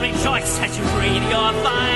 rejoice as you breathe your final